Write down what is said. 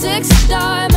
six stars